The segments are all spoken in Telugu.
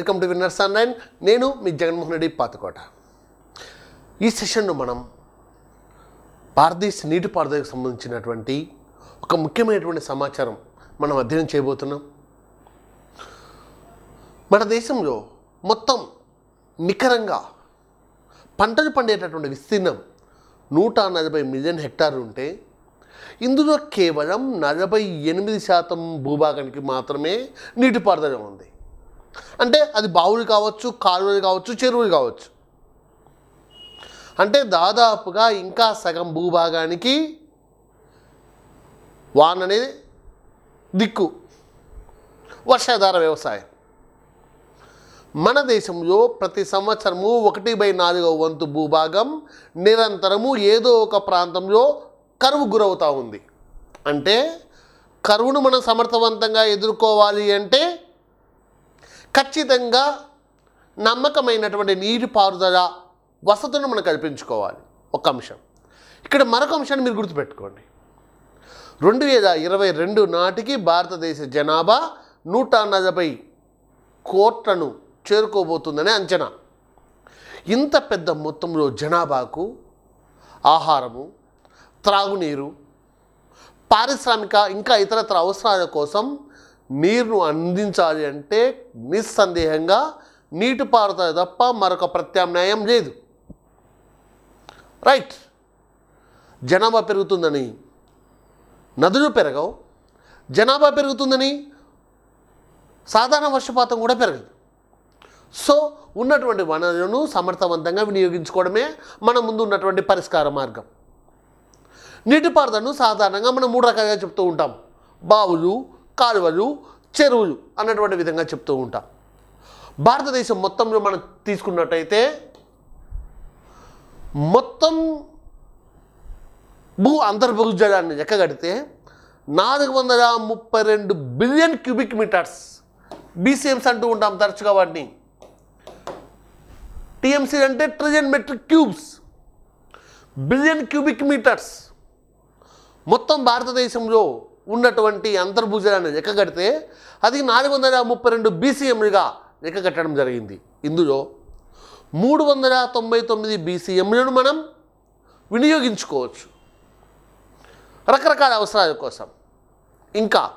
వెల్కమ్ టు విన్నర్స్ ఆన్లైన్ నేను. మీ జగన్మోహన్ రెడ్డి పాతకోట. ఈ సెషన్ను మనం భారతదేశ నీటిపారుదలకు సంబంధించినటువంటి ఒక ముఖ్యమైనటువంటి సమాచారం మనం అధ్యయనం చేయబోతున్నాం. మన దేశంలో మొత్తం నికరంగా పంటలు పండేటటువంటి విస్తీర్ణం నూట నలభై మిలియన్ హెక్టార్లు ఉంటే ఇందులో కేవలం నలభై ఎనిమిది శాతం భూభాగానికి మాత్రమే నీటిపారుదల ఉంది. అంటే అది బావులు కావచ్చు కాలువలు కావచ్చు చెరువులు కావచ్చు. అంటే దాదాపుగా ఇంకా సగం భూభాగానికి వాననే దిక్కు. వర్షాధార వ్యవసాయం. మన దేశంలో ప్రతి సంవత్సరము ఒకటి బై నాలుగవ వంతు భూభాగం నిరంతరము ఏదో ఒక ప్రాంతంలో కరువు గురవుతూ ఉంది. అంటే కరువును మనం సమర్థవంతంగా ఎదుర్కోవాలి అంటే ఖచ్చితంగా నమ్మకమైనటువంటి నీటిపారుదల వసతులను మనం కల్పించుకోవాలి. ఒక అంశం. ఇక్కడ మరొక అంశాన్ని మీరు గుర్తుపెట్టుకోండి. రెండు వేల ఇరవై రెండు నాటికి భారతదేశ జనాభా నూట నలభై కోట్లను చేరుకోబోతుందనే అంచనా. ఇంత పెద్ద మొత్తంలో జనాభాకు ఆహారము త్రాగునీరు పారిశ్రామిక ఇంకా ఇతరత్ర అవసరాల కోసం నీరును అందించాలి అంటే నిస్సందేహంగా నీటిపారుదల తప్ప మరొక ప్రత్యామ్నాయం లేదు. రైట్ జనాభా పెరుగుతుందని నదులు పెరగవు. జనాభా పెరుగుతుందని సాధారణ వర్షపాతం కూడా పెరగదు. సో ఉన్నటువంటి వనరులను సమర్థవంతంగా వినియోగించుకోవడమే మన ముందు ఉన్నటువంటి పరిష్కార మార్గం. నీటిపారుదలను సాధారణంగా మనం మూడు రకాలుగా చెప్తూ ఉంటాం. బావులు కాలువలు చెరువులు అన్నటువంటి విధంగా చెప్తూ ఉంటాం. భారతదేశం మొత్తంలో మనం తీసుకున్నట్టయితే మొత్తం భూ అంతర్భుజలాన్ని లెక్కగడితే నాలుగు వందల ముప్పై రెండు బిలియన్ క్యూబిక్ మీటర్స్ బీసీఎంస్ అంటూ ఉంటాం తరచుగా వాటిని. టీఎంసీ అంటే trillion metric cubes billion cubic metres. మొత్తం భారతదేశంలో ఉన్నటువంటి అంతర్భుజాన్ని ఎక్కగడితే అది నాలుగు వందల ముప్పై రెండు బీసీఎంలుగా ఎక్కగట్టడం జరిగింది. ఇందులో మూడు వందల తొంభై తొమ్మిది బీసీఎంలను మనం వినియోగించుకోవచ్చు. రకరకాల అవసరాల కోసం. ఇంకా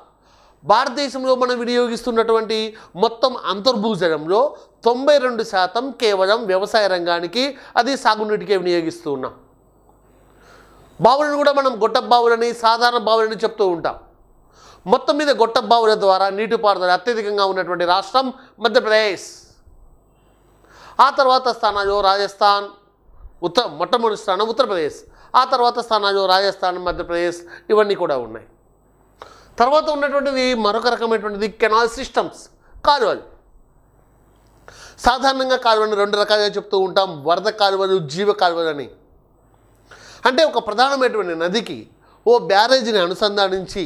భారతదేశంలో మనం వినియోగిస్తున్నటువంటి మొత్తం అంతర్భూజలంలో తొంభై రెండు శాతం కేవలం వ్యవసాయ రంగానికి అది సాగునీటికే వినియోగిస్తూ ఉన్నాం. బావులను కూడా మనం గొట్ట బావులని సాధారణ బావులని చెప్తూ ఉంటాం. మొత్తం మీద గొట్ట బావుల ద్వారా నీటిపారుదల అత్యధికంగా ఉన్నటువంటి రాష్ట్రం మధ్యప్రదేశ్. ఆ తర్వాత స్థానాల్లో రాజస్థాన్ ఉత్తర మొట్టమొదటి స్థానం ఉత్తరప్రదేశ్. ఆ తర్వాత స్థానాల్లో రాజస్థాన్ మధ్యప్రదేశ్ ఇవన్నీ కూడా ఉన్నాయి. తర్వాత ఉన్నటువంటిది మరొక రకమైనటువంటిది కెనాల్ సిస్టమ్స్ కాలువలు. సాధారణంగా కాలువలను రెండు రకాలుగా చెప్తూ ఉంటాం వరద కాలువలు జీవ కాలువలు అని. అంటే ఒక ప్రధానమైనటువంటి నదికి ఓ బ్యారేజీని అనుసంధానించి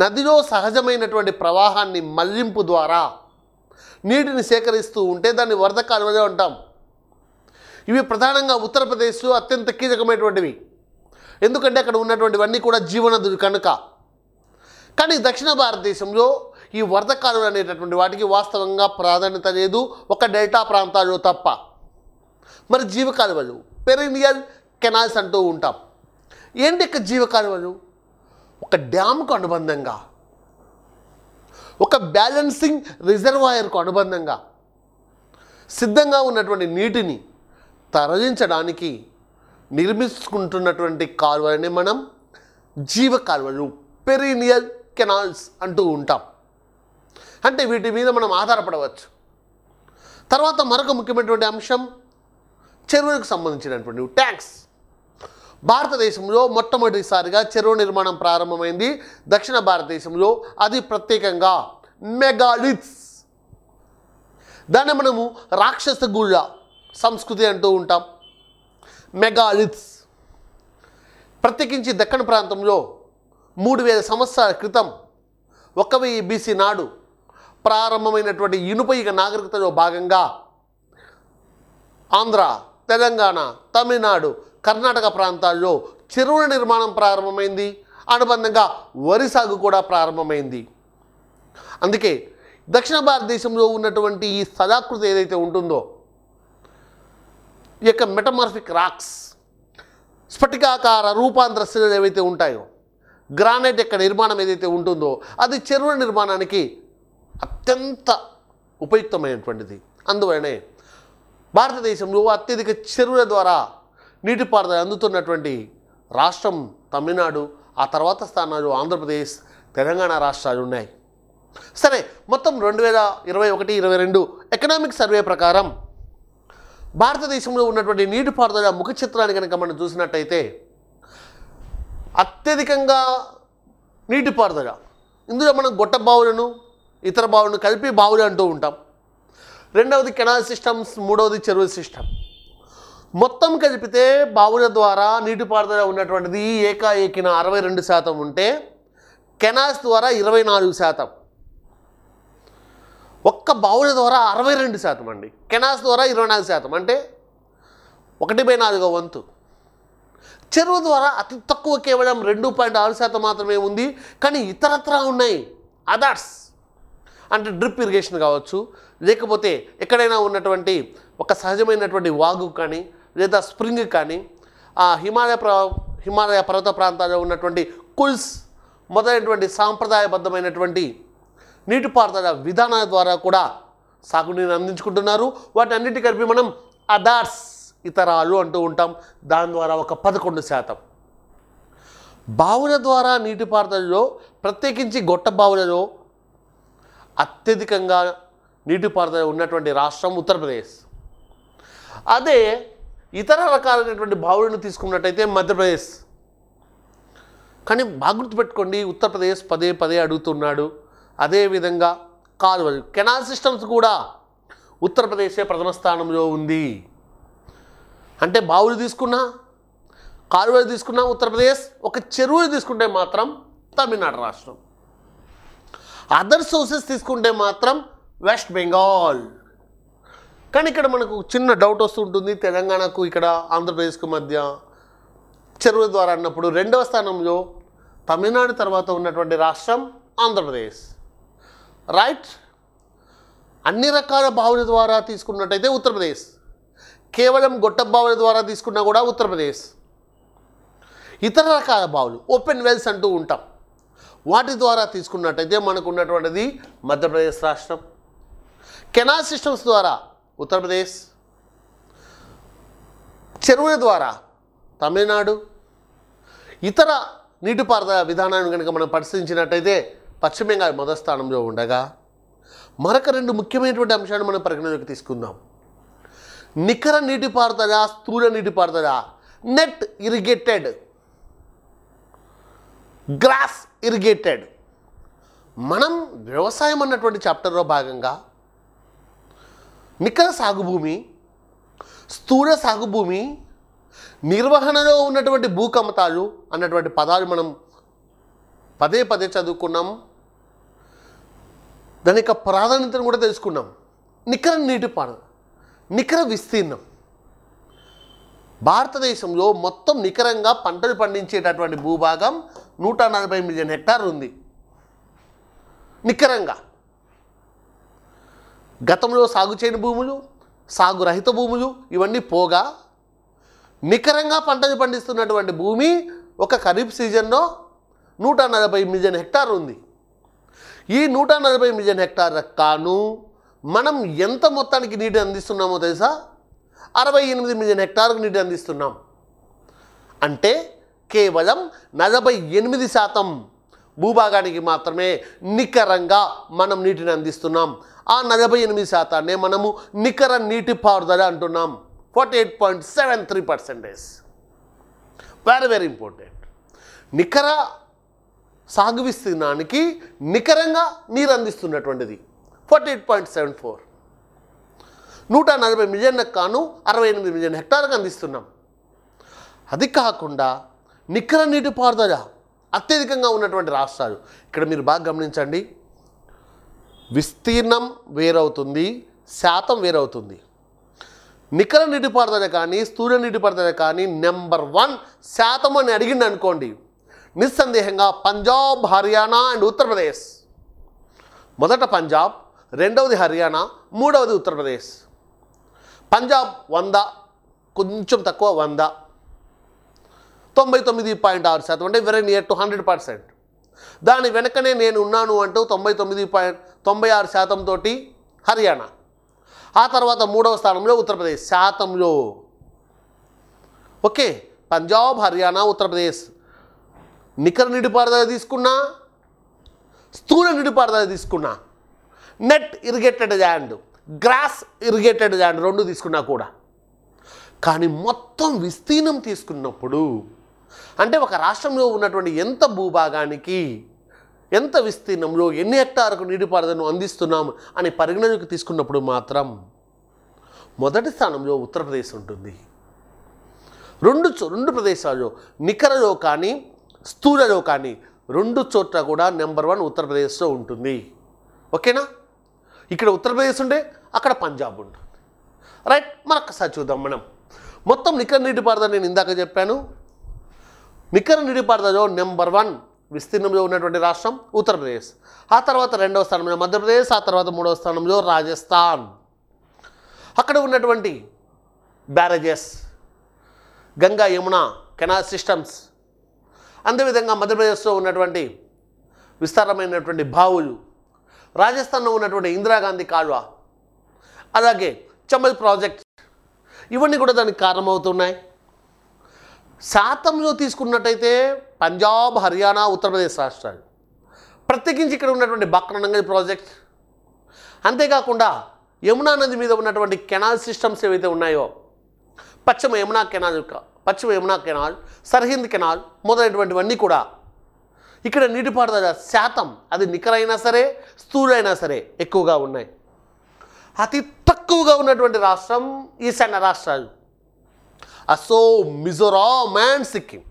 నదిలో సహజమైనటువంటి ప్రవాహాన్ని మళ్ళింపు ద్వారా నీటిని సేకరిస్తూ ఉంటే దాన్ని వరద కాలువలే అంటాం. ఇవి ప్రధానంగా ఉత్తరప్రదేశ్లో అత్యంత కీలకమైనటువంటివి. ఎందుకంటే అక్కడ ఉన్నటువంటివన్నీ కూడా జీవనదులు కనుక. కానీ దక్షిణ భారతదేశంలో ఈ వరద కాలువలు అనేటటువంటి వాటికి వాస్తవంగా ప్రాధాన్యత లేదు. ఒక డెల్టా ప్రాంతాల్లో తప్ప. మరి జీవ కాలువలు పెరినియల్ కెనాల్స్ అంటూ ఉంటాం. ఏంటి ఇక జీవ కాలువలు ఒక డ్యామ్కు అనుబంధంగా ఒక బ్యాలెన్సింగ్ రిజర్వాయర్కు అనుబంధంగా సిద్ధంగా ఉన్నటువంటి నీటిని తరలించడానికి నిర్మించుకుంటున్నటువంటి కాలువలని మనం జీవ కాలువలు పెరీనియల్ కెనాల్స్ అంటూ ఉంటాం. అంటే వీటి మీద మనం ఆధారపడవచ్చు. తర్వాత మరొక ముఖ్యమైనటువంటి అంశం చెరువులకు సంబంధించినటువంటి ట్యాంక్స్. భారతదేశంలో మొట్టమొదటిసారిగా చెరువు నిర్మాణం ప్రారంభమైంది. దక్షిణ భారతదేశంలో అది ప్రత్యేకంగా మెగాలిత్స్ దాన్ని మనము రాక్షస గుళ్ళ సంస్కృతి అంటూ ఉంటాం. మెగాలిత్స్ ప్రత్యేకించి దక్కన ప్రాంతంలో మూడు వేల సంవత్సరాల క్రితం ఒక వెయ్యి బీసీ నాడు ప్రారంభమైనటువంటి ఇనుపయుగ నాగరికతలో భాగంగా ఆంధ్ర తెలంగాణ తమిళనాడు కర్ణాటక ప్రాంతాల్లో చెరువుల నిర్మాణం ప్రారంభమైంది. అనుబంధంగా వరి సాగు కూడా ప్రారంభమైంది. అందుకే దక్షిణ భారతదేశంలో ఉన్నటువంటి ఈ సదాకృతి ఏదైతే ఉంటుందో ఈ యొక్క మెటమార్ఫిక్ రాక్స్ స్ఫటికాకార రూపాంతర శిలలు ఏవైతే ఉంటాయో గ్రానైట్ యొక్క నిర్మాణం ఏదైతే ఉంటుందో అది చెరువుల నిర్మాణానికి అత్యంత ఉపయుక్తమైనటువంటిది. అందువలనే భారతదేశంలో అత్యధిక చెరువుల ద్వారా నీటిపారుదల అందుతున్నటువంటి రాష్ట్రం తమిళనాడు ఆ తర్వాత స్థానాలు ఆంధ్రప్రదేశ్ తెలంగాణ రాష్ట్రాలు ఉన్నాయి. సరే మొత్తం రెండు వేల ఇరవై ఒకటి ఇరవై రెండు ఎకనామిక్ సర్వే ప్రకారం భారతదేశంలో ఉన్నటువంటి నీటిపారుదల ముఖ చిత్రాన్ని కనుక మనం చూసినట్టయితే అత్యధికంగా నీటిపారుదల ఇందులో మనం గొట్ట బావులను ఇతర బావులను కలిపి బావులు అంటూ ఉంటాం. రెండవది కెనాల్ సిస్టమ్స్ మూడవది చెరువు సిస్టమ్. మొత్తం కలిపితే బావుల ద్వారా నీటిపారుదల ఉన్నటువంటిది ఏకాఏకిన అరవై రెండు శాతం ఉంటే కెనాల్స్ ద్వారా ఇరవై నాలుగు శాతం. ఒక్క బావుల ద్వారా అరవై రెండు శాతం అండి. కెనాల్స్ ద్వారా ఇరవై నాలుగు శాతం. అంటే ఒకటి బై నాలుగో వంతు. చెరువు ద్వారా అతి తక్కువ కేవలం రెండు పాయింట్ ఆరు శాతం మాత్రమే ఉంది. కానీ ఇతరత్రా ఉన్నాయి. అదర్స్ అంటే డ్రిప్ ఇరిగేషన్ కావచ్చు. లేకపోతే ఎక్కడైనా ఉన్నటువంటి ఒక సహజమైనటువంటి వాగు కానీ లేదా స్ప్రింగ్ కానీ ఆ హిమాలయ ప్ర హిమాలయ పర్వత ప్రాంతాల్లో ఉన్నటువంటి కుల్స్ మొదలైనటువంటి సాంప్రదాయబద్ధమైనటువంటి నీటిపారుదల విధానాల ద్వారా కూడా సాగునీరు అందించుకుంటున్నారు. వాటన్నిటి కలిపి మనం అదార్స్ ఇతరాలు అంటూ ఉంటాం. దాని ద్వారా ఒక పదకొండు శాతం. బావుల ద్వారా నీటిపారుదలలో ప్రత్యేకించి గొట్ట బావులలో అత్యధికంగా నీటిపారుదల ఉన్నటువంటి రాష్ట్రం ఉత్తరప్రదేశ్. అదే ఇతర రకాలైనటువంటి బావులను తీసుకున్నట్టయితే మధ్యప్రదేశ్. కానీ బాగా గుర్తుపెట్టుకోండి ఉత్తరప్రదేశ్ పదే పదే అడుగుతున్నాడు. అదేవిధంగా కాలువలు కెనాల్ సిస్టమ్స్ కూడా ఉత్తరప్రదేశే ప్రథమ స్థానంలో ఉంది. అంటే బావులు తీసుకున్నా కాలువలు తీసుకున్నా ఉత్తరప్రదేశ్ ఒక చెరువులు తీసుకుంటే మాత్రం తమిళనాడు రాష్ట్రం. అదర్ సోర్సెస్ తీసుకుంటే మాత్రం వెస్ట్ బెంగాల్. కానీ ఇక్కడ మనకు చిన్న డౌట్ వస్తుంటుంది. తెలంగాణకు ఇక్కడ ఆంధ్రప్రదేశ్కు మధ్య చెరువుల ద్వారా అన్నప్పుడు రెండవ స్థానంలో తమిళనాడు తర్వాత ఉన్నటువంటి రాష్ట్రం ఆంధ్రప్రదేశ్. రైట్ అన్ని రకాల బావుల ద్వారా తీసుకున్నట్టయితే ఉత్తరప్రదేశ్. కేవలం గొట్ట బావుల ద్వారా తీసుకున్నా కూడా ఉత్తరప్రదేశ్. ఇతర రకాల బావులు ఓపెన్ వెల్స్ అంటూ ఉంటాం. వాటి ద్వారా తీసుకున్నట్టయితే మనకు ఉన్నటువంటిది మధ్యప్రదేశ్ రాష్ట్రం. కెనాల్ సిస్టమ్స్ ద్వారా ఉత్తరప్రదేశ్ చెరువుల ద్వారా తమిళనాడు. ఇతర నీటిపారుదల విధానాన్ని కనుక మనం పరిశీలించినట్టయితే పశ్చిమ బెంగాల్ మొదటి స్థానంలో ఉండగా మరొక రెండు ముఖ్యమైనటువంటి అంశాలను మనం పరిగణలోకి తీసుకుందాం. నికర నీటిపారుదల స్థూల నీటిపారుదల నెట్ ఇరిగేటెడ్ గ్రాస్ ఇరిగేటెడ్. మనం వ్యవసాయం అన్నటువంటి చాప్టర్లో భాగంగా నికర సాగు భూమి స్థూల సాగు భూమి నిర్వహణలో ఉన్నటువంటి భూకమతాలు అన్నటువంటి పదాలు మనం పదే పదే చదువుకున్నాం. దాని యొక్క ప్రాధాన్యతను కూడా తెలుసుకున్నాం. నికర నీటిపారుదల నికర విస్తీర్ణం. భారతదేశంలో మొత్తం నికరంగా పంటలు పండించేటటువంటి భూభాగం నూట నలభై మిలియన్ హెక్టార్ ఉంది. నికరంగా. గతంలో సాగు చేయని భూములు సాగు రహిత భూములు ఇవన్నీ పోగా నికరంగా పంటలు పండిస్తున్నటువంటి భూమి ఒక ఖరీఫ్ సీజన్లో నూట నలభై మిలియన్ హెక్టార్ ఉంది. ఈ నూట నలభై మిలియన్ హెక్టార్ కాను మనం ఎంత మొత్తానికి నీటి అందిస్తున్నామో తెలుసా? అరవై ఎనిమిది మిలియన్ హెక్టార్కు నీటి అందిస్తున్నాం. అంటే కేవలం నలభై ఎనిమిది శాతం భూభాగానికి మాత్రమే నికరంగా మనం నీటిని అందిస్తున్నాం. ఆ నలభై ఎనిమిది శాతాన్నే మనము నికర నీటి పారుదల అంటున్నాం. Forty eight point seven three percentage very very important నికర సాగు విస్తీర్ణానికి నికరంగా నీరు అందిస్తున్నటువంటిది. Forty eight point seven four నూట నలభై మిలియన్లకు కాను అరవై ఎనిమిది మిలియన్ హెక్టార్కి అందిస్తున్నాం. అది కాకుండా నికర నీటిపారుదల అత్యధికంగా ఉన్నటువంటి రాష్ట్రాలు. ఇక్కడ మీరు బాగా గమనించండి. విస్తీర్ణం వేరవుతుంది శాతం వేరవుతుంది. నికర నీటిపారుదల కానీ స్థూల నీటిపారుదల కానీ నెంబర్ వన్ శాతం అని అడిగింది అనుకోండి నిస్సందేహంగా పంజాబ్ హర్యానా అండ్ ఉత్తరప్రదేశ్ మొదట పంజాబ్ రెండవది హర్యానా మూడవది ఉత్తరప్రదేశ్ పంజాబ్ వంద కొంచెం తక్కువ వంద. తొంభై తొమ్మిది పాయింట్ ఆరు శాతం అంటే very near to hundred percent దాని వెనకనే నేను ఉన్నాను అంటూ తొంభై తొమ్మిది పాయింట్ తొంభై ఆరు శాతంతో హర్యానా. ఆ తర్వాత మూడవ స్థానంలో ఉత్తరప్రదేశ్. శాతంలో. ఓకే పంజాబ్ హర్యానా ఉత్తరప్రదేశ్. నికర నీటిపారుదల తీసుకున్నా స్థూల నీటిపారుదల తీసుకున్నా net irrigated land gross irrigated land రెండు తీసుకున్నా కూడా. కానీ మొత్తం విస్తీర్ణం తీసుకున్నప్పుడు అంటే ఒక రాష్ట్రంలో ఉన్నటువంటి ఎంత భూభాగానికి ఎంత విస్తీర్ణంలో ఎన్ని హెక్టార్లకు నీటిపారుదలను అందిస్తున్నాం అని పరిగణలోకి తీసుకున్నప్పుడు మాత్రం మొదటి స్థానంలో ఉత్తరప్రదేశ్ ఉంటుంది. రెండు చో రెండు ప్రదేశాల్లో నికరలో కానీ స్థూలలో కానీ రెండు చోట్ల కూడా నెంబర్ వన్ ఉత్తరప్రదేశ్లో ఉంటుంది. ఓకేనా? ఇక్కడ ఉత్తరప్రదేశ్ ఉండే అక్కడ పంజాబ్ ఉంటుంది. రైట్ మరొకసారి చూద్దాం మనం. మొత్తం నికర నీటిపారుదల నేను ఇందాక చెప్పాను. నికర నిడిపారుదలలో నెంబర్ వన్ విస్తీర్ణంలో ఉన్నటువంటి రాష్ట్రం ఉత్తరప్రదేశ్. ఆ తర్వాత రెండవ స్థానంలో మధ్యప్రదేశ్ ఆ తర్వాత మూడవ స్థానంలో రాజస్థాన్. అక్కడ ఉన్నటువంటి barrages Ganga Yamuna canal systems. అదేవిధంగా మధ్యప్రదేశ్లో ఉన్నటువంటి విస్తారమైనటువంటి బావులు రాజస్థాన్లో ఉన్నటువంటి ఇందిరాగాంధీ కాల్వ అలాగే చమల్ ప్రాజెక్ట్. ఇవన్నీ కూడా దానికి కారణమవుతున్నాయి. శాతంలో తీసుకున్నట్టయితే పంజాబ్ హర్యానా ఉత్తరప్రదేశ్ రాష్ట్రాలు. ప్రత్యేకించి ఇక్కడ ఉన్నటువంటి బక్రనంగల్ ప్రాజెక్ట్. అంతేకాకుండా యమునా నది మీద ఉన్నటువంటి కెనాల్ సిస్టమ్స్ ఏవైతే ఉన్నాయో పశ్చిమ యమునా కెనాల్ పశ్చిమ యమునా కెనాల్ సర్హింద్ కెనాల్ మొదలైనటువంటివన్నీ కూడా ఇక్కడ నీటిపారుదల శాతం అది నికరైనా సరే స్థూలైనా సరే ఎక్కువగా ఉన్నాయి. అతి తక్కువగా ఉన్నటువంటి రాష్ట్రం ఈశాన్య రాష్ట్రాలు. అసోం మిజోరాం అండ్ సిక్కిం.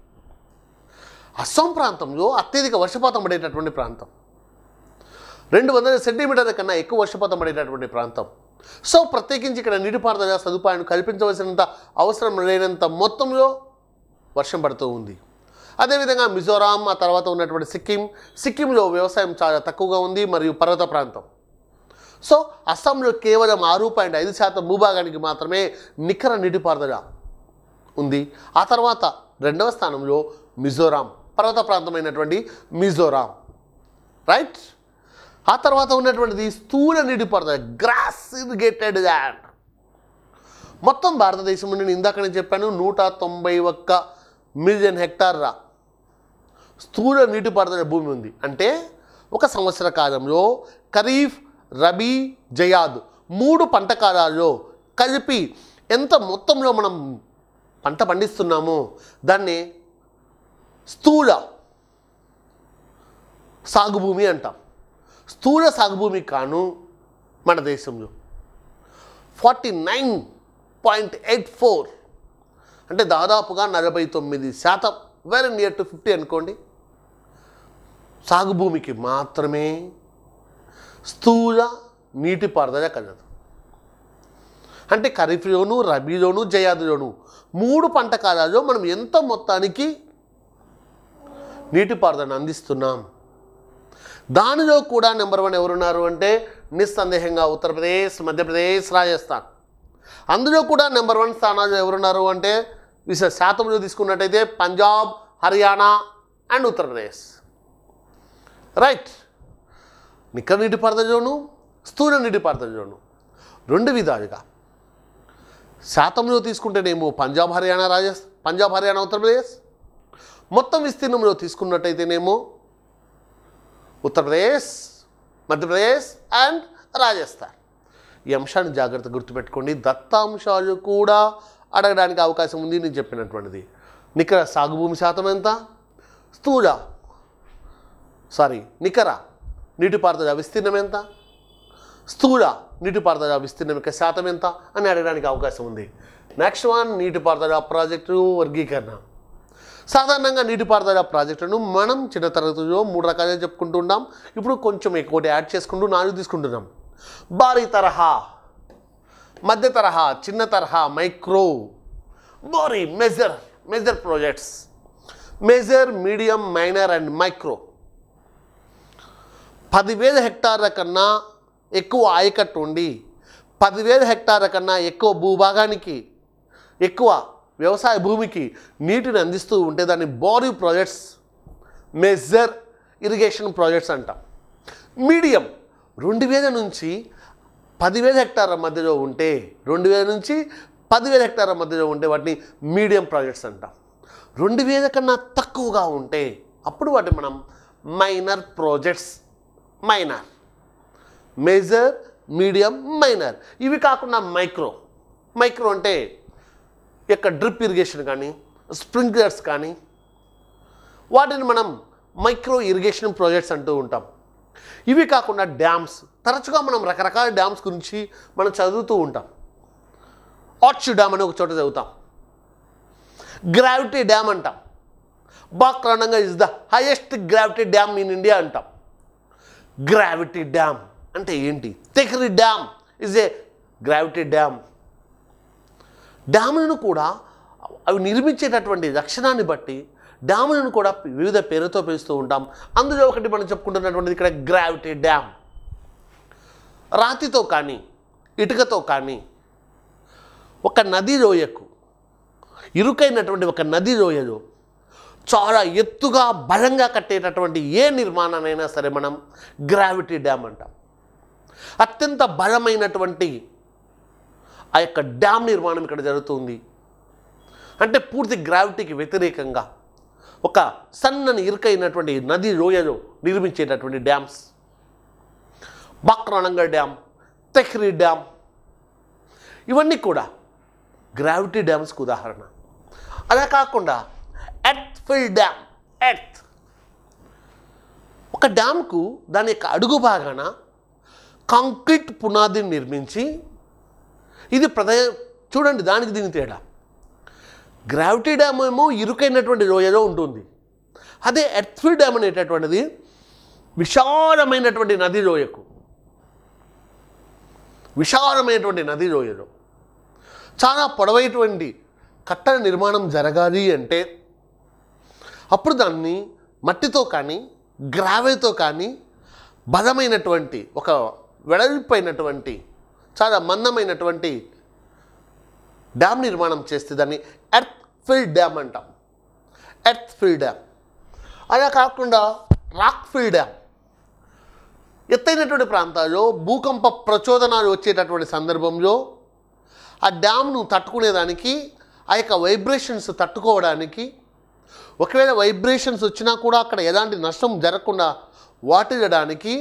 అస్సాం ప్రాంతంలో అత్యధిక వర్షపాతం పడేటటువంటి ప్రాంతం. రెండు వందల సెంటీమీటర్ల కన్నా ఎక్కువ వర్షపాతం పడేటటువంటి ప్రాంతం. సో ప్రత్యేకించి ఇక్కడ నీటిపారుదల సదుపాయాన్ని కల్పించవలసినంత అవసరం లేనంత మొత్తంలో వర్షం పడుతూ ఉంది. అదేవిధంగా మిజోరాం ఆ తర్వాత ఉన్నటువంటి సిక్కిం సిక్కింలో వ్యవసాయం చాలా తక్కువగా ఉంది మరియు పర్వత ప్రాంతం. సో అస్సాంలో కేవలం ఆరు పాయింట్ ఐదు శాతం భూభాగానికి మాత్రమే నికర నీటిపారుదల ఉంది. ఆ తర్వాత రెండవ స్థానంలో మిజోరాం పర్వత ప్రాంతమైనటువంటి మిజోరాం. రైట్ ఆ తర్వాత ఉన్నటువంటిది స్థూల నీటిపారుదల గ్రాస్ ఇరిగేటెడ్ ల్యాండ్. మొత్తం భారతదేశం నేను ఇందాక నేను చెప్పాను నూట తొంభై ఒక్క మిలియన్ హెక్టార్ల స్థూల నీటిపారుదల భూమి ఉంది. అంటే ఒక సంవత్సర కాలంలో ఖరీఫ్ రబీ జయాద్ మూడు పంట కాలాల్లో కలిపి ఎంత మొత్తంలో మనం పంట పండిస్తున్నామో. దాన్ని స్థూల సాగు భూమి అంటాం. స్థూల సాగు భూమి కాను మన దేశంలో. Forty nine point eight four అంటే దాదాపుగా నలభై తొమ్మిది శాతం. వెరీ నియర్ టు ఫిఫ్టీ అనుకోండి. సాగు భూమికి మాత్రమే స్థూల నీటిపారుదల కలదు. అంటే ఖరీఫ్లోను రబీలోను జయాదులోను మూడు పంట కాలాల్లో మనం ఎంత మొత్తానికి నీటిపారుదలను అందిస్తున్నాం? దానిలో కూడా నెంబర్ వన్ ఎవరున్నారు అంటే నిస్సందేహంగా ఉత్తరప్రదేశ్ మధ్యప్రదేశ్ రాజస్థాన్. అందులో కూడా నెంబర్ వన్ స్థానాలు ఎవరున్నారు అంటే విశ శాతంలో తీసుకున్నట్టయితే పంజాబ్ హర్యానా అండ్ ఉత్తరప్రదేశ్. రైట్. నికర నీటిపారుదలలోను స్థూల నీటిపారుదలలోను రెండు విధాలుగా. శాతంలో తీసుకుంటేనేమో పంజాబ్ హర్యానా రాజస్థాన్ పంజాబ్ హర్యానా ఉత్తరప్రదేశ్. మొత్తం విస్తీర్ణంలో తీసుకున్నట్టయితేనేమో ఉత్తరప్రదేశ్ మధ్యప్రదేశ్ అండ్ రాజస్థాన్. ఈ అంశాన్ని జాగ్రత్త గుర్తుపెట్టుకోండి. దత్తాంశాలు కూడా అడగడానికి అవకాశం ఉంది. నేను చెప్పినటువంటిది. నికర సాగు భూమి శాతం ఎంత? స్థూల సారీ నికర నీటిపారుదల విస్తీర్ణం ఎంత? స్థూల నీటిపారుదల విస్తీర్ణం యొక్క శాతం ఎంత అని అడగడానికి అవకాశం ఉంది. నెక్స్ట్ వన్ నీటిపారుదల ప్రాజెక్టు వర్గీకరణ. సాధారణంగా నీటిపారుదల ప్రాజెక్టులను మనం చిన్న తరగతిలో మూడు రకాలుగా చెప్పుకుంటూ ఉన్నాం. ఇప్పుడు కొంచెం ఎక్కువ యాడ్ చేసుకుంటూ నాలుగు తీసుకుంటున్నాం. భారీ తరహా మధ్య తరహా చిన్న తరహా మైక్రో భారీ major major projects major medium minor and micro పదివేల హెక్టార్ల కన్నా ఎక్కువ ఆయకట్టు ఉండి పదివేల హెక్టార్ల కన్నా ఎక్కువ భూభాగానికి ఎక్కువ వ్యవసాయ భూమికి నీటిని అందిస్తూ ఉంటే దాన్ని బోరీ ప్రాజెక్ట్స్ మెజర్ ఇరిగేషన్ ప్రాజెక్ట్స్ అంటాం. మీడియం రెండు వేల నుంచి పదివేల హెక్టార్ల మధ్యలో ఉంటే రెండు వేల నుంచి పదివేల హెక్టార్ల మధ్యలో ఉంటే వాటిని మీడియం ప్రాజెక్ట్స్ అంటాం. రెండు వేల కన్నా తక్కువగా ఉంటే అప్పుడు వాటిని మనం minor projects minor. Major medium minor. ఇవి కాకుండా మైక్రో. మైక్రో అంటే యొక్క డ్రిప్ ఇరిగేషన్ కానీ స్ప్రింక్లర్స్ కానీ వాటిని మనం మైక్రో ఇరిగేషన్ ప్రాజెక్ట్స్ అంటూ ఉంటాం. ఇవి కాకుండా డ్యామ్స్. తరచుగా మనం రకరకాల డ్యామ్స్ గురించి మనం చదువుతూ ఉంటాం. ఆర్చ్ డ్యామ్ అని ఒక చోట చదువుతాం. గ్రావిటీ డ్యామ్ అంటాం. బాక్రాండంగా is the highest gravity dam in India అంటాం. Gravity dam. అంటే ఏంటి? Tehri dam is a gravity dam డ్యాములను కూడా అవి నిర్మించేటటువంటి లక్షణాన్ని బట్టి డ్యాములను కూడా వివిధ పేరుతో పిలుస్తూ ఉంటాం. అందులో ఒకటి మనం చెప్పుకుంటున్నటువంటిది ఇక్కడ గ్రావిటీ డ్యామ్ రాతితో కానీ ఇటుకతో కానీ ఒక నది లోయకు ఇరుకైనటువంటి ఒక నది లోయలో చాలా ఎత్తుగా బలంగా కట్టేటటువంటి ఏ నిర్మాణానైనా సరే మనం గ్రావిటీ డ్యామ్ అంటాం. అత్యంత బలమైనటువంటి ఆ యొక్క డ్యామ్ నిర్మాణం ఇక్కడ జరుగుతుంది. అంటే పూర్తి గ్రావిటీకి వ్యతిరేకంగా ఒక సన్నని ఇరుకైనటువంటి నది లోయలో నిర్మించేటటువంటి dams. Bhakra Nangal dam Tehri dam ఇవన్నీ కూడా గ్రావిటీ డ్యామ్స్కి ఉదాహరణ. అలా కాకుండా ఎర్త్ ఫిల్ డ్యామ్ ఎర్త్. ఒక డ్యామ్కు దాని యొక్క అడుగు భాగాన కాంక్రీట్ పునాదిని నిర్మించి ఇది ప్రదే చూడండి దానికి దీని తేడా. గ్రావిటీ డ్యామ్ ఏమో ఇరుకైనటువంటి లోయలో ఉంటుంది. అదే ఎర్త్ఫిల్ డ్యామ్ అనేటటువంటిది విశాలమైనటువంటి నది లోయకు. విశాలమైనటువంటి నది లోయలో. చాలా పొడవైనటువంటి కట్టడ నిర్మాణం జరగాలి అంటే అప్పుడు దాన్ని మట్టితో కానీ గ్రావెల్తో కానీ బలమైనటువంటి ఒక వెడల్పైనటువంటి చాలా మందమైనటువంటి డ్యామ్ నిర్మాణం చేస్తే దాన్ని ఎర్త్ ఫిల్ డ్యామ్ అంటాం. Earth fill dam. అలా కాకుండా రాక్ ఫిల్ డ్యామ్. ఎత్తైనటువంటి ప్రాంతాల్లో భూకంప ప్రచోదనాలు వచ్చేటటువంటి సందర్భంలో ఆ డ్యామ్ను తట్టుకునేదానికి ఆ యొక్క వైబ్రేషన్స్ తట్టుకోవడానికి ఒకవేళ వైబ్రేషన్స్ వచ్చినా కూడా అక్కడ ఎలాంటి నష్టం జరగకుండా వాటిల్లడానికి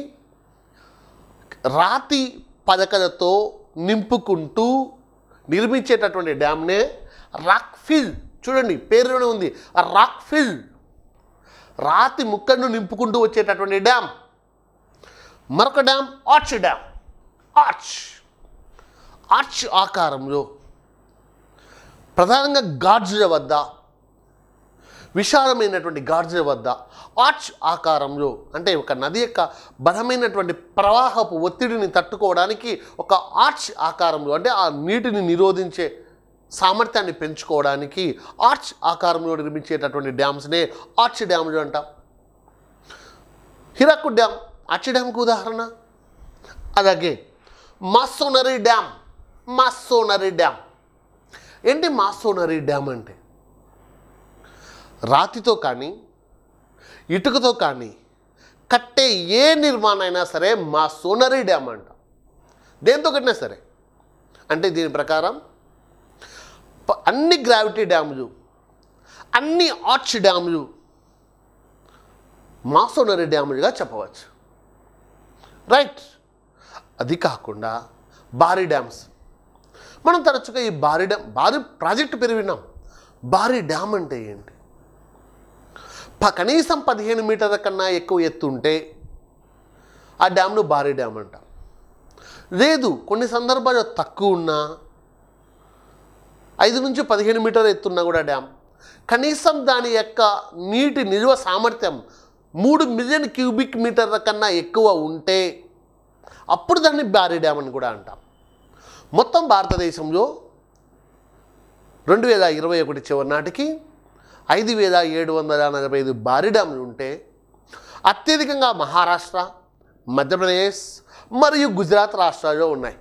రాతి పదకలతో నింపుకుంటూ నిర్మించేటటువంటి డ్యామ్నే రాక్ఫిల్. చూడండి పేరులోనే ఉంది. ఆ రాతి ముక్కను నింపుకుంటూ వచ్చేటటువంటి డ్యామ్. మరొక dam arch dam. Arch. Arch ఆకారంలో ప్రధానంగా గాడ్జుల వద్ద విశాలమైనటువంటి గాడ్జుల వద్ద ఆర్చ్ ఆకారంలో అంటే ఒక నది యొక్క బలమైనటువంటి ప్రవాహపు ఒత్తిడిని తట్టుకోవడానికి ఒక ఆర్చ్ ఆకారంలో అంటే ఆ నీటిని నిరోధించే సామర్థ్యాన్ని పెంచుకోవడానికి ఆర్చ్ ఆకారంలో నిర్మించేటటువంటి డ్యామ్స్నే ఆర్చ్ డ్యామ్లు అంటాం. హిరాకు డ్యామ్ ఆర్చ్ డ్యామ్కు ఉదాహరణ? అలాగే మాసోనరీ డ్యామ్ మాసోనరీ డ్యామ్. ఏంటి మాసోనరీ డ్యామ్ అంటే? రాతితో కానీ ఇటుకతో కానీ కట్టే ఏ నిర్మాణం అయినా సరే మా సోనరీ డ్యామ్ అంట. దేంతో కట్టినా సరే. అంటే దీని ప్రకారం అన్ని గ్రావిటీ డ్యాములు అన్ని ఆర్చ్ డ్యాములు మాసోనరీ డ్యాములుగా చెప్పవచ్చు. రైట్. అది కాకుండా భారీ డ్యామ్స్. మనం తరచుగా ఈ భారీ డ్యామ్ భారీ ప్రాజెక్టు పేరు విన్నాం. భారీ డ్యామ్ అంటే ఏంటి? కనీసం పదిహేను మీటర్ల కన్నా ఎక్కువ ఎత్తు ఉంటే ఆ డ్యామ్ను భారీ డ్యామ్ అంటాం. లేదు కొన్ని సందర్భాల్లో తక్కువ ఉన్నా ఐదు నుంచి పదిహేను మీటర్ల ఎత్తున్నా కూడా డ్యామ్. కనీసం దాని యొక్క నీటి నిల్వ సామర్థ్యం మూడు మిలియన్ క్యూబిక్ మీటర్ల కన్నా ఎక్కువ ఉంటే అప్పుడు దాన్ని భారీ డ్యామ్ అని కూడా అంటాం. మొత్తం భారతదేశంలో రెండు వేల ఇరవై ఒకటి చివరి నాటికి ఐదు వేల ఏడు వందల నలభై ఐదు భారీ డ్యాములు ఉంటే అత్యధికంగా మహారాష్ట్ర మధ్యప్రదేశ్ మరియు గుజరాత్ రాష్ట్రాల్లో ఉన్నాయి.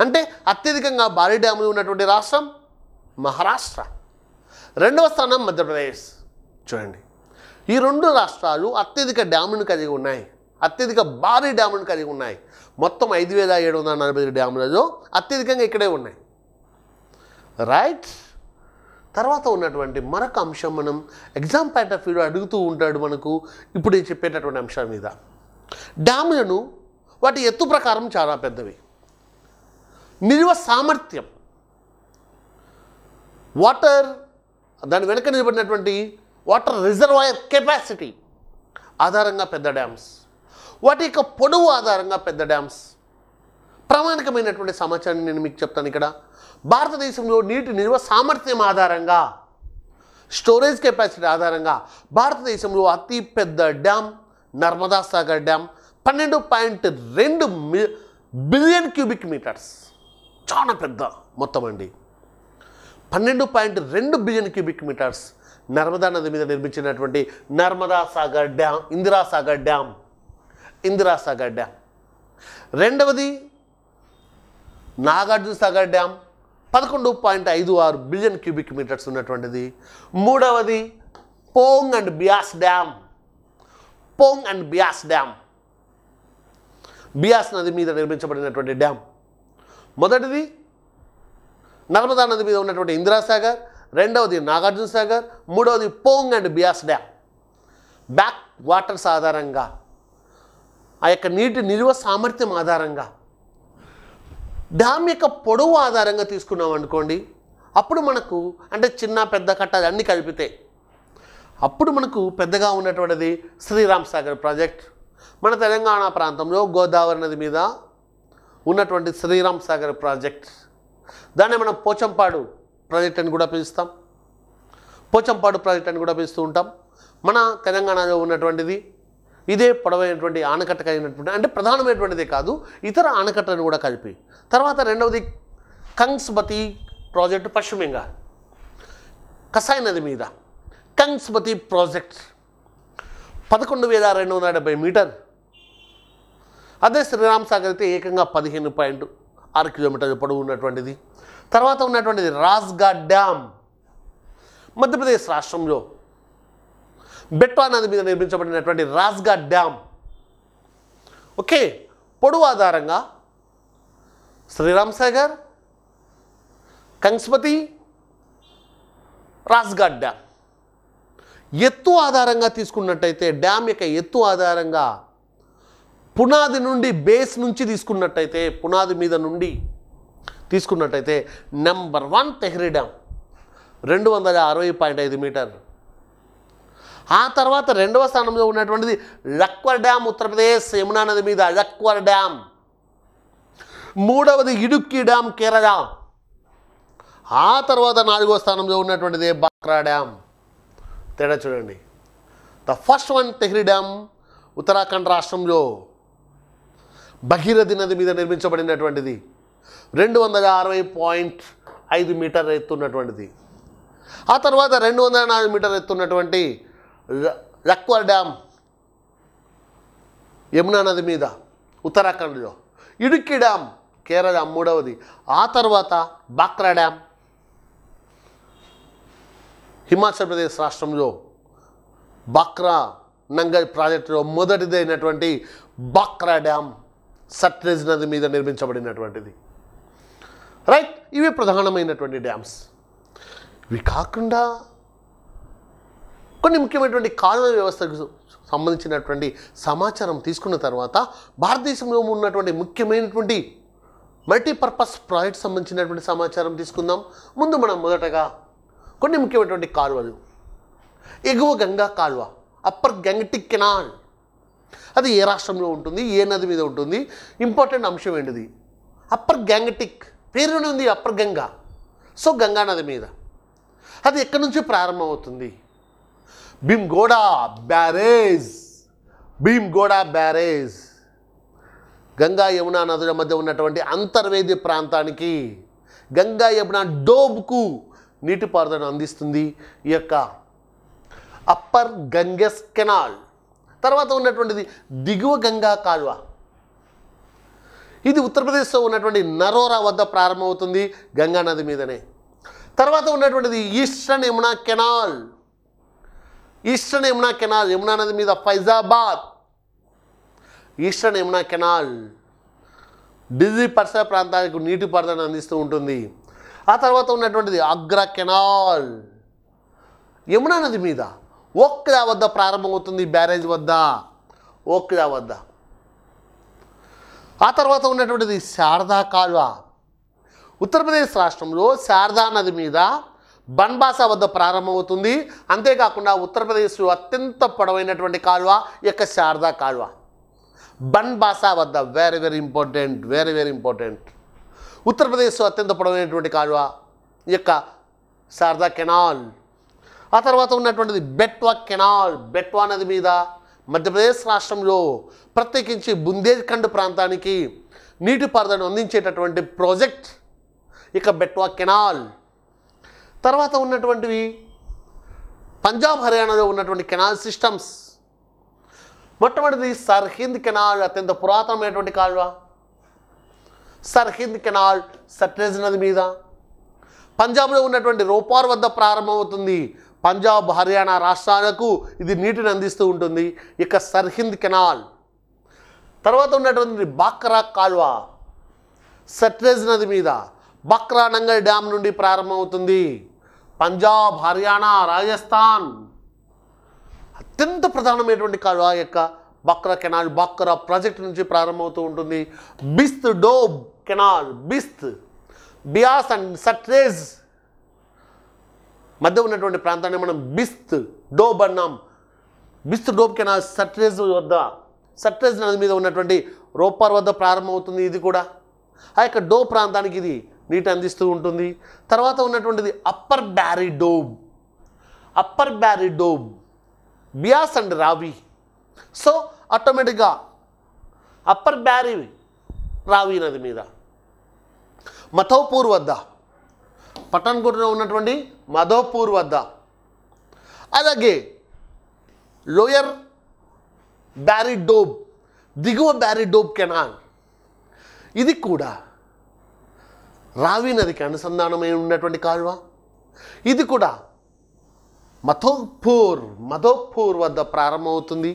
అంటే అత్యధికంగా భారీ డ్యాములు ఉన్నటువంటి రాష్ట్రం మహారాష్ట్ర. రెండవ స్థానం మధ్యప్రదేశ్. చూడండి. ఈ రెండు రాష్ట్రాలు అత్యధిక డ్యాములను కలిగి ఉన్నాయి. అత్యధిక భారీ డ్యాములను కలిగి ఉన్నాయి. మొత్తం ఐదు వేల ఏడు వందల నలభై ఐదు డ్యాములలో అత్యధికంగా ఇక్కడే ఉన్నాయి. రైట్ తర్వాత ఉన్నటువంటి మరొక అంశం మనం ఎగ్జామ్ పాయింట్ ఆఫ్ వ్యూలో అడుగుతూ ఉంటాడు మనకు. ఇప్పుడు నేను చెప్పేటటువంటి అంశం మీద. డ్యాములను వాటి ఎత్తు ప్రకారం చాలా పెద్దవి. నిల్వ సామర్థ్యం. వాటర్ దాని వెనుక నిలబడినటువంటి వాటర్ రిజర్వాయర్ కెపాసిటీ ఆధారంగా పెద్ద డ్యామ్స్. వాటి యొక్క పొడవు ఆధారంగా పెద్ద డ్యామ్స్. ప్రామాణికమైనటువంటి సమాచారాన్ని నేను మీకు చెప్తాను ఇక్కడ. భారతదేశంలో నీటి నిల్వ సామర్థ్యం ఆధారంగా స్టోరేజ్ కెపాసిటీ ఆధారంగా భారతదేశంలో అతి పెద్ద డ్యామ్ నర్మదా సాగర్ డ్యామ్ పన్నెండు పాయింట్ రెండు మి బిలియన్ క్యూబిక్ మీటర్స్. చాలా పెద్ద మొత్తం అండి. పన్నెండు పాయింట్ రెండు బిలియన్ క్యూబిక్ మీటర్స్ నర్మదా నది మీద నిర్మించినటువంటి Narmada Sagar dam Indira Sagar dam Indira Sagar dam. రెండవది నాగార్జున సాగర్ డ్యామ్ పదకొండు పాయింట్ ఐదు ఆరు బిలియన్ క్యూబిక్ మీటర్స్ ఉన్నటువంటిది. మూడవది Pong and Beas dam. Pong and Beas dam. Beas నది మీద నిర్మించబడినటువంటి డ్యామ్. మొదటిది నర్మదా నది మీద ఉన్నటువంటి ఇందిరాసాగర్. రెండవది నాగార్జున సాగర్. మూడవది Pong and Beas dam. Backwaters ఆధారంగా ఆ యొక్క నీటి నిల్వ సామర్థ్యం ఆధారంగా డ్యామ్ యొక్క పొడవు ఆధారంగా తీసుకున్నాం అనుకోండి అప్పుడు మనకు అంటే చిన్న పెద్ద కట్టాలు అన్నీ కలిపితే. అప్పుడు మనకు పెద్దగా ఉన్నటువంటిది శ్రీరామ్ సాగర్ ప్రాజెక్ట్. మన తెలంగాణ ప్రాంతంలో గోదావరి నది మీద ఉన్నటువంటి శ్రీరామ్ సాగర్ ప్రాజెక్ట్. దాన్ని మనం పోచంపాడు ప్రాజెక్ట్ అని కూడా పిలుస్తాం. పోచంపాడు ప్రాజెక్ట్ అని కూడా పిలుస్తూ ఉంటాం. మన తెలంగాణలో ఉన్నటువంటిది ఇదే పొడవైనటువంటి ఆనకట్ట కలిగినటువంటి అంటే ప్రధానమైనటువంటిదే కాదు ఇతర ఆనకట్టలను కూడా కలిపి. తర్వాత రెండవది కంగ్స్బతి ప్రాజెక్టు పశ్చిమంగా. కసాయి నది మీద. కంగ్స్బతి ప్రాజెక్ట్. పదకొండు వేల రెండు వందల డెబ్బై మీటర్. అదే శ్రీరామ్ సాగర్ అయితే ఏకంగా పదిహేను పాయింట్ ఆరు కిలోమీటర్ల పొడవు ఉన్నటువంటిది. తర్వాత ఉన్నటువంటిది రాజ్ఘాట్ డ్యామ్. మధ్యప్రదేశ్ రాష్ట్రంలో బెట్వా నది మీద నిర్మించబడినటువంటి రాజ్గా డ్యామ్. ఓకే పొడవు ఆధారంగా శ్రీరామ్ సాగర్ కంగ్స్పతి రాజ్ఘాట్ డ్యామ్. ఎత్తు ఆధారంగా తీసుకున్నట్టయితే డ్యామ్ యొక్క ఎత్తు ఆధారంగా పునాది నుండి బేస్ నుంచి తీసుకున్నట్టయితే పునాది మీద నుండి తీసుకున్నట్టయితే నెంబర్ వన్ తెహ్రీ డ్యామ్ రెండు వందల అరవై పాయింట్ ఐదు మీటర్ ఆ తర్వాత రెండవ స్థానంలో ఉన్నటువంటిది లక్వర్ డ్యామ్ ఉత్తరప్రదేశ్ యమునా నది మీద లక్వర్ డ్యామ్. మూడవది ఇడుక్కి డ్యామ్ కేరళ. ఆ తర్వాత నాలుగో స్థానంలో ఉన్నటువంటిది బాక్రా డ్యామ్. తేడా చూడండి. The first one Tehri dam Uttarakhand రాష్ట్రంలో భగీరథి నది మీద నిర్మించబడినటువంటిది. రెండు వందల అరవై పాయింట్ ఐదు మీటర్ ఎత్తున్నటువంటిది ఆ తర్వాత రెండు వందల నాలుగు మీటర్ ఎత్తున్నటువంటి రక్వర్ డ్యామ్. యమునా నది మీద ఉత్తరాఖండ్లో. ఇడుక్కి డ్యామ్ కేరళ మూడవది. ఆ తర్వాత బాక్రా డ్యామ్. హిమాచల్ ప్రదేశ్ రాష్ట్రంలో బాక్రా నంగల్ ప్రాజెక్టులో మొదటిదైనటువంటి బాక్రా డ్యామ్ సట్లెజ్ నది మీద నిర్మించబడినటువంటిది. రైట్ ఇవి ప్రధానమైనటువంటి డ్యామ్స్. ఇవి కాకుండా కొన్ని ముఖ్యమైనటువంటి కాలువ వ్యవస్థకు సంబంధించినటువంటి సమాచారం తీసుకున్న తర్వాత భారతదేశంలో ఉన్నటువంటి ముఖ్యమైనటువంటి మల్టీపర్పస్ ప్రాజెక్ట్ సంబంధించినటువంటి సమాచారం తీసుకుందాం. ముందు మనం మొదటగా కొన్ని ముఖ్యమైనటువంటి కాలువలు. ఎగువ గంగా కాలువ అప్పర్ గంగటిక్ కెనాల్ అది ఏ రాష్ట్రంలో ఉంటుంది? ఏ నది మీద ఉంటుంది? ఇంపార్టెంట్ అంశం ఏంటిది? అప్పర్ గ్యాంగటిక్ పేరునే ఉంది అప్పర్ గంగా. సో గంగా నది మీద. అది ఎక్కడి నుంచి ప్రారంభమవుతుంది? భీమ్గోడా బ్యారేజ్. భీమ్గోడా బ్యారేజ్. గంగా యమునా నదుల మధ్య ఉన్నటువంటి అంతర్వేది ప్రాంతానికి గంగా యమున డోబ్కు నీటిపారుదలను అందిస్తుంది. ఈ యొక్క అప్పర్ గంగెస్ కెనాల్. తర్వాత ఉన్నటువంటిది దిగువ గంగా కాలువ. ఇది ఉత్తరప్రదేశ్లో ఉన్నటువంటి నరోరా వద్ద ప్రారంభమవుతుంది గంగా నది మీదనే. తర్వాత ఉన్నటువంటిది eastern Yamuna canal. Eastern Yamuna canal Yamuna నది మీద ఫైజాబాద్. ఈస్టర్న్ యమునా కెనాల్ ఢిల్లీ పరిసర ప్రాంతాలకు నీటి పారుదలను అందిస్తూ ఉంటుంది. ఆ తర్వాత ఉన్నటువంటిది అగ్రా కెనాల్. యమునా నది మీద ఓక్లా వద్ద ప్రారంభమవుతుంది బ్యారేజ్ వద్ద. ఓక్లా వద్ద. ఆ తర్వాత ఉన్నటువంటిది శారదా కాల్వ. ఉత్తరప్రదేశ్ రాష్ట్రంలో శారదా నది మీద బన్బాసా వద్ద ప్రారంభమవుతుంది. అంతేకాకుండా ఉత్తరప్రదేశ్లో అత్యంత పొడవైనటువంటి కాలువ యొక్క శారదా కాలువ. బన్బాసా వద్ద very very important very very important ఉత్తరప్రదేశ్లో అత్యంత పొడవైనటువంటి కాలువ యొక్క శారదా కెనాల్. ఆ తర్వాత ఉన్నటువంటిది బెట్వా కెనాల్. బెట్వా నది మీద మధ్యప్రదేశ్ రాష్ట్రంలో ప్రత్యేకించి బుందేల్ఖండ్ ప్రాంతానికి నీటిపారుదలను అందించేటటువంటి ప్రాజెక్ట్ ఇక బెట్వా కెనాల్. తర్వాత ఉన్నటువంటివి పంజాబ్ హర్యానాలో ఉన్నటువంటి కెనాల్ సిస్టమ్స్. మొట్టమొదటిది సర్హింద్ కెనాల్ అత్యంత పురాతనమైనటువంటి కాలువ. సర్హింద్ కెనాల్ సట్లెజ్ నది మీద. పంజాబ్లో ఉన్నటువంటి రోపార్ వద్ద ప్రారంభమవుతుంది. పంజాబ్ హర్యానా రాష్ట్రాలకు ఇది నీటిని అందిస్తూ ఉంటుంది. ఇక సర్హింద్ కెనాల్. తర్వాత ఉన్నటువంటి బాక్రా కాల్వ. సట్లెజ్ నది మీద. బక్రా నంగల్ డ్యామ్ నుండి ప్రారంభమవుతుంది. పంజాబ్ హర్యానా రాజస్థాన్. అత్యంత ప్రధానమైనటువంటి ఆ యొక్క బక్రా కెనాల్ బక్రా ప్రాజెక్ట్ నుంచి ప్రారంభమవుతూ ఉంటుంది. Bist Doab canal Bist Beas and Sutlej. మధ్య ఉన్నటువంటి ప్రాంతాన్ని మనం బిస్త్ డోబ్ అన్నాం. బిస్త్ డోబ్ కెనాల్ సట్రేజ్ వద్ద సట్రేజ్ నది మీద ఉన్నటువంటి రోపార్ వద్ద ప్రారంభమవుతుంది ఇది కూడా. ఆ యొక్క డో ప్రాంతానికి ఇది నీటి అందిస్తూ ఉంటుంది. తర్వాత ఉన్నటువంటిది upper Bari Doab upper Bari Doab Beas and Ravi so ఆటోమేటిక్గా అప్పర్ బ్యారీ రావి నది మీద. మథోపూర్ వద్ద. పఠాన్కోట్లో ఉన్నటువంటి మధోపూర్ వద్ద. అలాగే లోయర్ బ్యారిడోబ్ దిగువ బ్యారిడోబ్ కెనాల్ ఇది కూడా రావి నదికి అనుసంధానమై ఉన్నటువంటి కాలువ? ఇది కూడా మథోపూర్ మధోపూర్ వద్ద ప్రారంభమవుతుంది.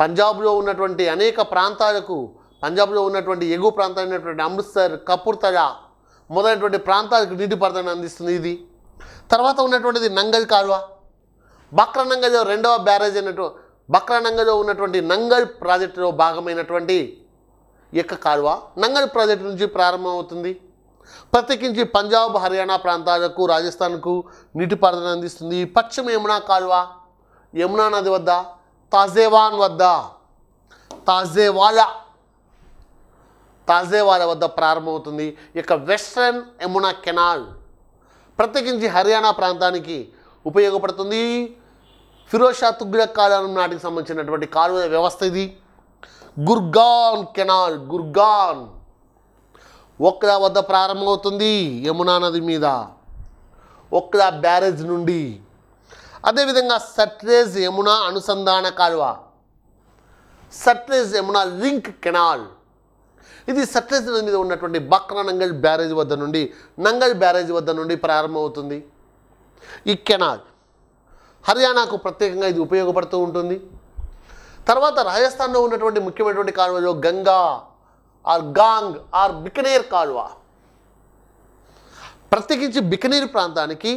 పంజాబ్లో ఉన్నటువంటి అనేక ప్రాంతాలకు పంజాబ్లో ఉన్నటువంటి ఎగువ ప్రాంతమైనటువంటి అమృత్సర్ కపూర్తలా మొదలైనటువంటి ప్రాంతాలకు నీటిపారుదలను అందిస్తుంది ఇది. తర్వాత ఉన్నటువంటిది నంగల్ కాలువ. బక్రనంగల్లో రెండవ బ్యారేజ్ అయినటువంటి బక్రా ఉన్నటువంటి నంగల్ ప్రాజెక్టులో భాగమైనటువంటి యొక్క కాలువ నంగల్ ప్రాజెక్టు నుంచి ప్రారంభమవుతుంది. ప్రత్యేకించి పంజాబ్ హర్యానా ప్రాంతాలకు రాజస్థాన్కు నీటిపారుదల అందిస్తుంది. పశ్చిమ యమునా కాలువ యమునా నది వద్ద తాజేవాన్ వద్ద తాజేవాలా తాజేవాలా వద్ద ప్రారంభమవుతుంది. ఇక వెస్ట్రన్ యమునా కెనాల్ ప్రత్యేకించి హర్యానా ప్రాంతానికి ఉపయోగపడుతుంది. ఫిరోజ్ షా తుగ్లక్ కాలం నాటికి సంబంధించినటువంటి కాలువ వ్యవస్థ ఇది. గుర్గాన్ కెనాల్ గుర్గాన్. ఒక్లా వద్ద ప్రారంభమవుతుంది యమునా నది మీద. ఒక్లా బ్యారేజ్ నుండి. అదేవిధంగా సట్లేజ్ యమునా అనుసంధాన కాలువ. Sutlej Yamuna link canal. ఇది సట్లేజ్ నది మీద ఉన్నటువంటి బక్రా నంగల్ బ్యారేజ్ వద్ద నుండి నంగల్ బ్యారేజ్ వద్ద నుండి ప్రారంభమవుతుంది. ఈ కెనాల్ హర్యానాకు ప్రత్యేకంగా ఇది ఉపయోగపడుతూ ఉంటుంది. తర్వాత రాజస్థాన్లో ఉన్నటువంటి ముఖ్యమైనటువంటి కాలువలో గంగా ఆర్ గాంగ్ ఆర్ బికనేర్ కాలువ. ప్రత్యేకించి బికనేర్ ప్రాంతానికి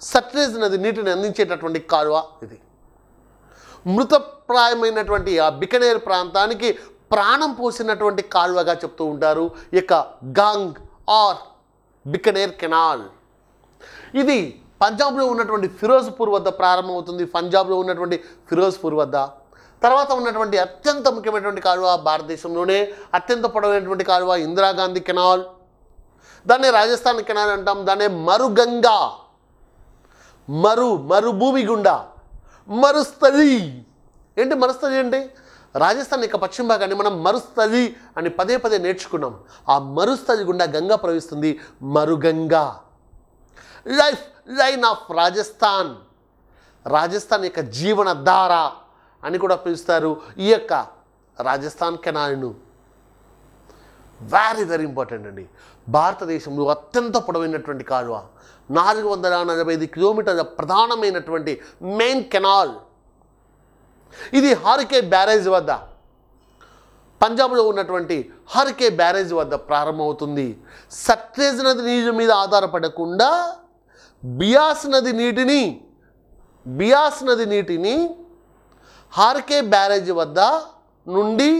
సట్లేజ్ నది నీటిని అందించేటటువంటి కాలువ ఇది. మృతప్రాయమైనటువంటి ఆ బికనేర్ ప్రాంతానికి ప్రాణం పోసినటువంటి కాలువగా చెప్తూ ఉంటారు. ఇక గాంగ్ ఆర్ బికనేర్ కెనాల్. ఇది పంజాబ్లో ఉన్నటువంటి ఫిరోజ్పూర్ వద్ద ప్రారంభమవుతుంది. పంజాబ్లో ఉన్నటువంటి ఫిరోజ్పూర్ వద్ద తర్వాత ఉన్నటువంటి అత్యంత ముఖ్యమైనటువంటి కాలువ భారతదేశంలోనే అత్యంత పొడవైనటువంటి కాలువ ఇందిరాగాంధీ కెనాల్. దాన్ని రాజస్థాన్ కెనాల్ అంటాం. దాన్ని మరుగంగా మరు మరుభూమి గుండా మరుస్థలి. ఏంటి మరుస్థలి ఏంటి రాజస్థాన్ యొక్క పశ్చిమ భాగాన్ని మనం మరుస్థలి అని పదే పదే నేర్చుకున్నాం. ఆ మరుస్థలి గుండా గంగా ప్రవహిస్తుంది. మరుగంగా. Lifeline of Rajasthan. రాజస్థాన్ యొక్క జీవనధార. అని కూడా పిలుస్తారు. ఈ యొక్క రాజస్థాన్ కెనాల్ను. వెరీ వెరీ ఇంపార్టెంట్ అండి. భారతదేశంలో అత్యంత పొడవైనటువంటి కాలువ. నాలుగు వందల నలభై ఐదు కిలోమీటర్ల ప్రధానమైనటువంటి మెయిన్ కెనాల్ ఇది హారికే బ్యారేజ్ వద్ద. పంజాబ్లో ఉన్నటువంటి హర్కే బ్యారేజ్ వద్ద ప్రారంభమవుతుంది. సట్లేజ్ నది నీటి మీద ఆధారపడకుండా బియాస్ నది నీటిని బియాస్ నది నీటిని హార్కే బ్యారేజ్ వద్ద నుండి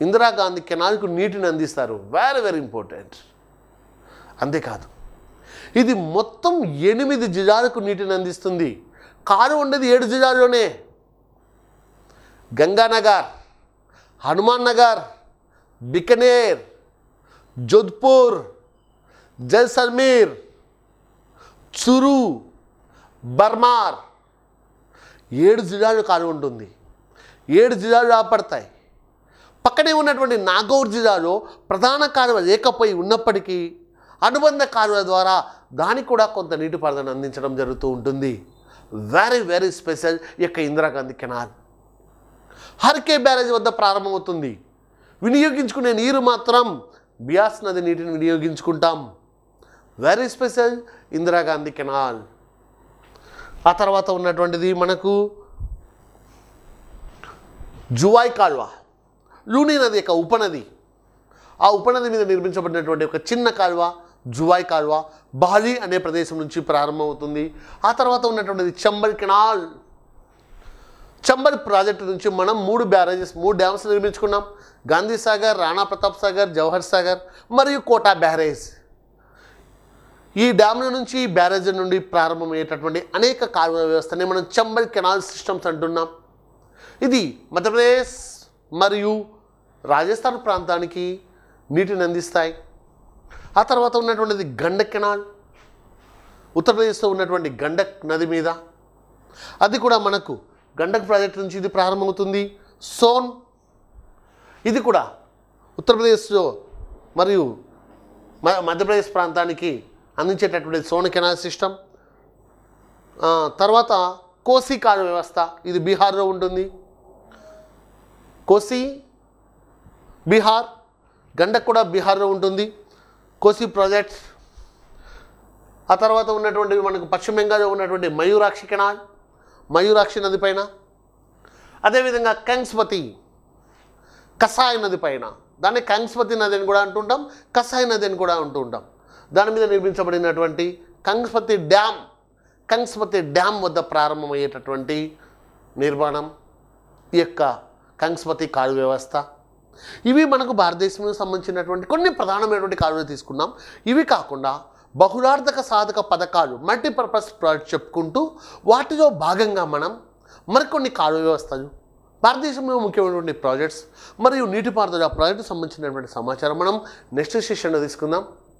ఇందిరాగాంధీ కెనాల్కు నీటిని అందిస్తారు. వెరీ వెరీ ఇంపార్టెంట్ అంతేకాదు ఇది మొత్తం ఎనిమిది జిజాలకు నీటిని అందిస్తుంది. కారు ఉండేది ఏడు జిల్లాల్లోనే. గంగానగర్ హనుమాన్ నగర్ బికనేర్ జోధ్పూర్ జైసల్మీర్ చురు బర్మార్ ఏడు జిల్లాలు కాలువ ఉంటుంది. ఏడు జిల్లాలు ఆపడతాయి పక్కనే ఉన్నటువంటి నాగౌర్ జిల్లాలో ప్రధాన కాలువ లేకపోయి ఉన్నప్పటికీ అనుబంధ కాలువ ద్వారా దానికి కూడా కొంత నీటిపారుదల అందించడం జరుగుతూ ఉంటుంది. వెరీ వెరీ స్పెషల్ ఈ యొక్క ఇందిరాగాంధీ కెనాల్. హర్కే బ్యారేజ్ వద్ద ప్రారంభమవుతుంది. వినియోగించుకునే నీరు మాత్రం బియాస్ నది నీటిని వినియోగించుకుంటాం. Very special Indira Gandhi canal. ఆ తర్వాత ఉన్నటువంటిది మనకు జువాయ్ కాల్వ లూనీ నది యొక్క ఉపనది. ఆ ఉపనది మీద నిర్మించబడినటువంటి ఒక చిన్న కాల్వ జువాయ్ కాల్వ బాలి అనే ప్రదేశం నుంచి ప్రారంభమవుతుంది. ఆ తర్వాత ఉన్నటువంటిది చంబల్ కెనాల్. చంబల్ ప్రాజెక్టు నుంచి మనం మూడు బ్యారేజెస్ మూడు డ్యామ్స్ నిర్మించుకున్నాం. గాంధీ సాగర్ రాణా ప్రతాప్ సాగర్ జవహర్ సాగర్ మరియు కోటా బ్యారేజ్. ఈ డ్యామ్ల నుంచి బ్యారేజీ బ్యారేజ్ నుండి ప్రారంభమయ్యేటటువంటి అనేక కాలువల వ్యవస్థని మనం చంబల్ కెనాల్ సిస్టమ్స్ అంటున్నాం. ఇది మధ్యప్రదేశ్ మరియు రాజస్థాన్ ప్రాంతానికి నీటిని అందిస్తాయి. ఆ తర్వాత ఉన్నటువంటిది గండక్ కెనాల్ ఉత్తరప్రదేశ్లో ఉన్నటువంటి గండక్ నది మీద. అది కూడా మనకు గండక్ ప్రాజెక్ట్ నుంచి ఇది ప్రారంభమవుతుంది. సోన్ ఇది కూడా ఉత్తరప్రదేశ్లో మరియు మ- మధ్యప్రదేశ్ ప్రాంతానికి అందించేటటువంటి సోన్ కెనాల్ సిస్టమ్. తర్వాత కోసి కాలు వ్యవస్థ ఇది బీహార్లో ఉంటుంది. కోసి బీహార్ గండక్ కూడా బీహార్లో ఉంటుంది. కోసి ప్రాజెక్ట్ ఆ తర్వాత ఉన్నటువంటి మనకు పశ్చిమ బెంగాల్లో ఉన్నటువంటి మయూరాక్షి కెనాల్ మయూరాక్షి నది పైన. అదేవిధంగా కంగ్స్పతి కసాయి నది పైన. దాన్ని కంగ్స్పతి నది అని కూడా అంటుంటాం కసాయి నది అని కూడా అంటూ ఉంటాం దాని మీద నిర్మించబడినటువంటి కంగ్స్పతి డ్యామ్ కంగ్స్పతి డ్యామ్ వద్ద ప్రారంభమయ్యేటటువంటి నిర్మాణం ఈ యొక్క కంగ్స్పతి కాలువ వ్యవస్థ. ఇవి మనకు భారతదేశంలో సంబంధించినటువంటి కొన్ని ప్రధానమైనటువంటి కాలువలు తీసుకున్నాం. ఇవి కాకుండా బహుళార్థక సాధక పథకాలు మల్టీపర్పస్ ప్రాజెక్ట్ చెప్పుకుంటూ వాటిలో భాగంగా మనం మరికొన్ని కాలువ వ్యవస్థలు భారతదేశంలో ముఖ్యమైనటువంటి ప్రాజెక్ట్స్ మరియు నీటిపారుదల ప్రాజెక్టు సంబంధించినటువంటి సమాచారం మనం నెక్స్ట్ సెషన్లో తీసుకుందాం.